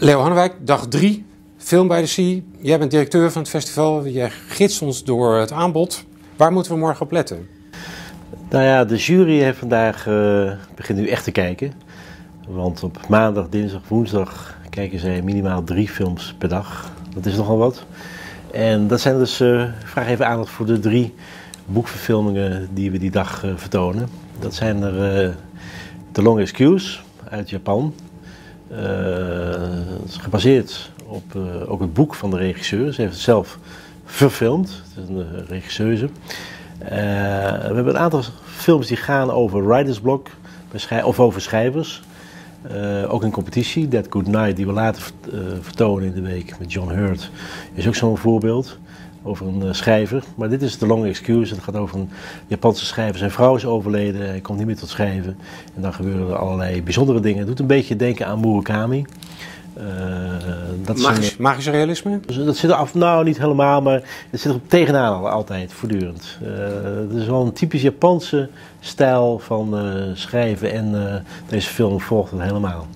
Leo Hannewijk, dag 3, Film bij de Sea. Jij bent directeur van het festival. Jij gidst ons door het aanbod. Waar moeten we morgen op letten? Nou ja, de jury heeft vandaag, uh, begint nu echt te kijken. Want op maandag, dinsdag, woensdag kijken zij minimaal drie films per dag. Dat is nogal wat. En dat zijn dus, uh, vraag even aandacht voor de drie boekverfilmingen die we die dag uh, vertonen. Dat zijn er The Long Excuse uit Japan. Het is gebaseerd op ook het boek van de regisseur. Ze heeft het zelf verfilmd. Het is een regisseuse. we hebben een aantal films die gaan over writer's block of over schrijvers. Ook in competitie. That Good Night, die we later vertonen in de week met John Hurt, is ook zo'n voorbeeld over een uh, schrijver. Maar dit is The Long Excuse. Het gaat over een Japanse schrijver. Zijn vrouw is overleden, hij komt niet meer tot schrijven. En dan gebeuren er allerlei bijzondere dingen. Het doet een beetje denken aan Murakami. Uh, dat Magisch, een, magische realisme? Dus dat zit er af, nou niet helemaal, maar het zit er tegenaan altijd, voortdurend. Uh, het is wel een typisch Japanse stijl van uh, schrijven en deze film volgt het helemaal.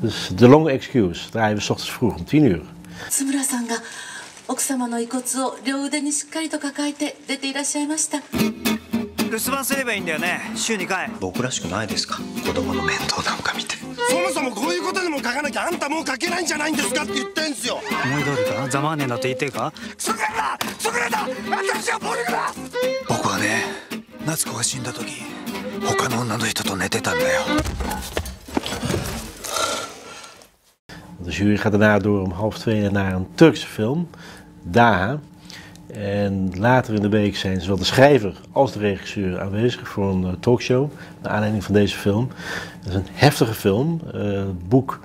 Dus The Long Excuse, draaien we s ochtends vroeg om 10 uur. 奥様の遺骨を両腕にしっかりと抱えて出ていらっしゃいました。留守番すればいいんだよね。週2回僕らしくないですか？子供の面倒なんか見て。そもそもこういうことでも書かなきゃあんたもう書けないんじゃないんですか？って言ってんすよ。思い通りかざまあねんだと言ってか？優れた優れた私はボリグラ僕はね夏子が死んだ時他の女の人と寝てたんだよ。De jury gaat daarna door om half twee naar een Turkse film, Daha. En later in de week zijn zowel de schrijver als de regisseur aanwezig voor een uh, talkshow. Naar aanleiding van deze film. Het is een heftige film. Uh, het boek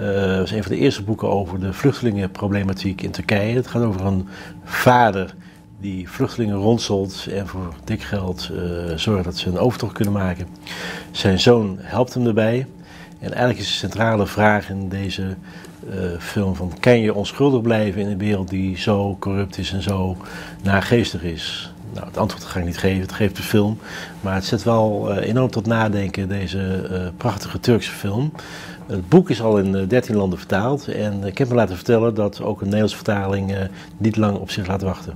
uh, is een van de eerste boeken over de vluchtelingenproblematiek in Turkije. Het gaat over een vader die vluchtelingen rondselt en voor dik geld zorgt dat ze een overtocht kunnen maken. Zijn zoon helpt hem erbij. En eigenlijk is de centrale vraag in deze uh, film van kan je onschuldig blijven in een wereld die zo corrupt is en zo naargeestig is? Nou, het antwoord ga ik niet geven, het geeft de film. Maar het zet wel uh, enorm tot nadenken, deze uh, prachtige Turkse film. Het boek is al in 13 landen vertaald en ik heb me laten vertellen dat ook een Nederlandse vertaling niet lang op zich laat wachten.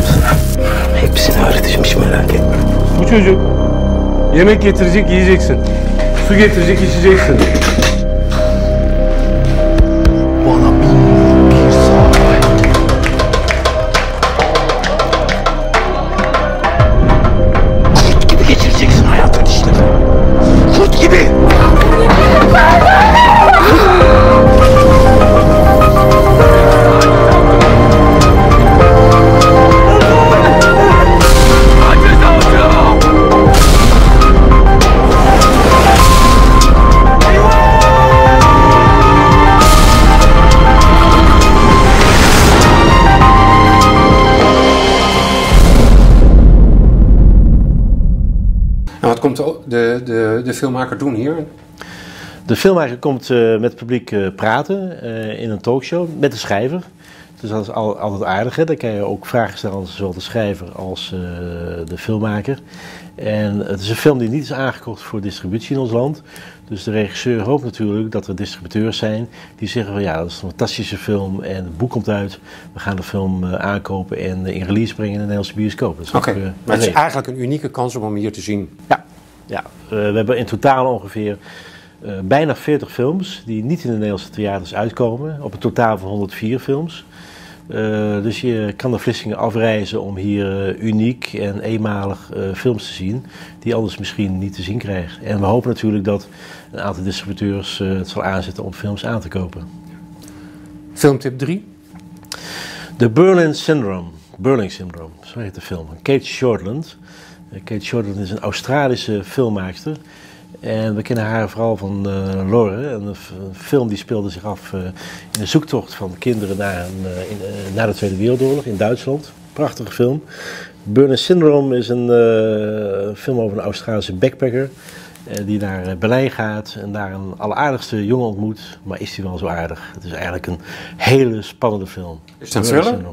Sana. Hepsini öğreteceğim hiç merak etme. Bu çocuk yemek getirecek yiyeceksin. Su getirecek içeceksin. Wat komt de, de, de filmmaker doen hier? De filmmaker komt uh, met het publiek uh, praten uh, in een talkshow met de schrijver. Dus dat is al, altijd aardig. Hè? Dan kan je ook vragen stellen aan zowel de schrijver als de filmmaker. En het is een film die niet is aangekocht voor distributie in ons land. Dus de regisseur hoopt natuurlijk dat er distributeurs zijn die zeggen van ja, dat is een fantastische film en het boek komt uit. We gaan de film aankopen en in release brengen in de Nederlandse bioscoop. Oké, okay. maar het is eigenlijk een unieke kans om hem hier te zien. Ja, ja, we hebben in totaal ongeveer uh, bijna 40 films die niet in de Nederlandse theaters uitkomen. Op een totaal van 104 films. Uh, dus je kan de Vlissingen afreizen om hier uniek en eenmalig films te zien. Die anders misschien niet te zien krijgen. En we hopen natuurlijk dat een aantal distributeurs het zal aanzetten om films aan te kopen. Filmtip 3? The Berlin Syndrome. Berlin Syndrome, zo heet de film. Kate Shortland. Eh, Kate Shortland is een Australische filmmaakster. En we kennen haar vooral van uh, Lore, een, film die speelde zich af uh, in de zoektocht van kinderen naar, een, uh, in, na de Tweede Wereldoorlog in Duitsland. prachtige film. Burner Syndrome is een film over een Australische backpacker. Die naar Berlijn gaat en daar een alleraardigste jongen ontmoet. Maar is hij wel zo aardig? Het is eigenlijk een hele spannende film. Is het een thriller?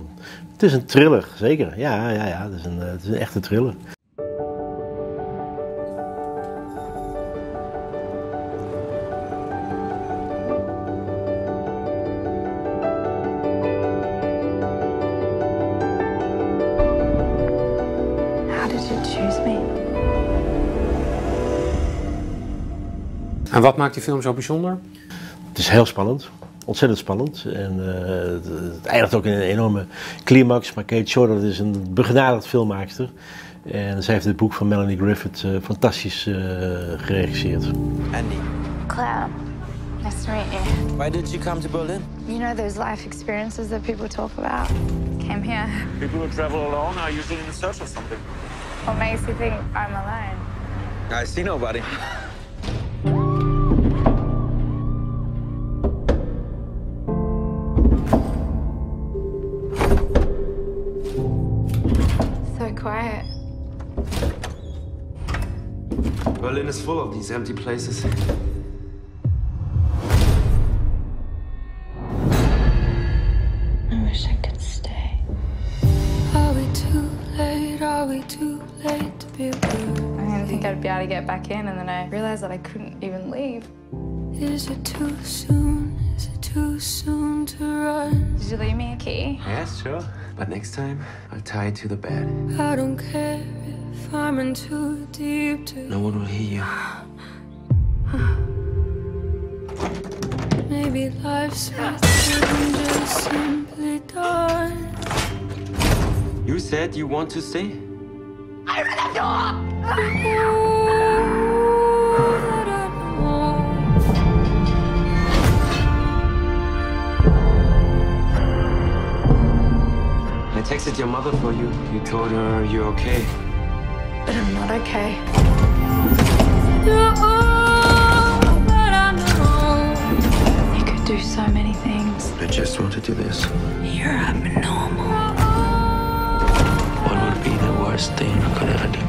Het is een thriller, zeker. Ja, ja, ja. Het is een, het is een echte thriller. En wat maakt die film zo bijzonder? Het is heel spannend. Ontzettend spannend. En uh, het, eindigt ook in een enorme climax. Maar Kate Shorter is een begenadigd filmmaakster. En zij heeft het boek van Melanie Griffith uh, fantastisch uh, geregisseerd. Andy. Claire. Nice to meet you. Why did you come to Berlin? You know those life experiences that people talk about? Came here. People who travel alone are usually in search of something. What makes you think I'm alone? I see nobody. quiet. Berlin is full of these empty places. I wish I could stay. Are we too late? Are we too late to be blue? I didn't think I'd be able to get back in, and then I realized that I couldn't even leave. Is it too soon? Is it too soon to run? Did you leave me a key? Yes, sure. But next time, I'll tie it to the bed. I don't care if I'm in too deep to... No one will hear you. Maybe life's just simply done. You said you want to stay? Open the door! Texted your mother for you. You told her you're okay. But I'm not okay. You're all that I could do so many things. I just want to do this. You're abnormal. What would be the worst thing I could ever do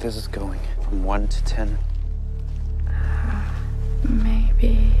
this is going? From 1 to 10? Maybe